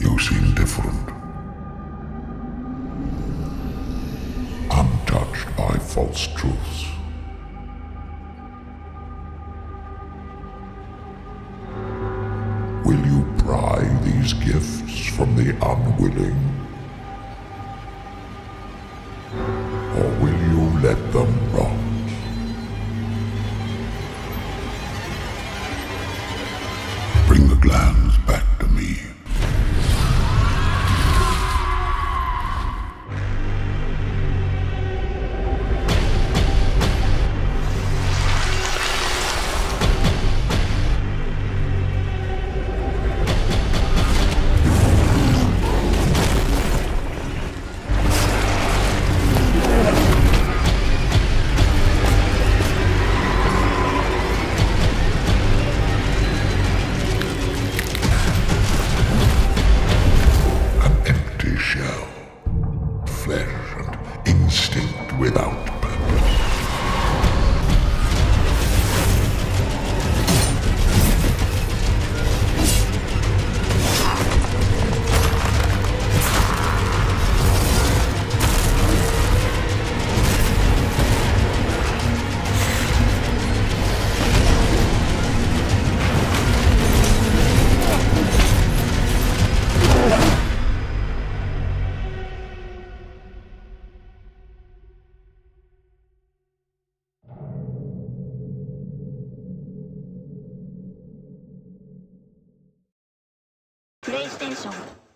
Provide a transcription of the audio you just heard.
You seem different. Untouched by false truths. Will you pry these gifts from the unwilling? Glands back to me. And instinct without プレイステーション。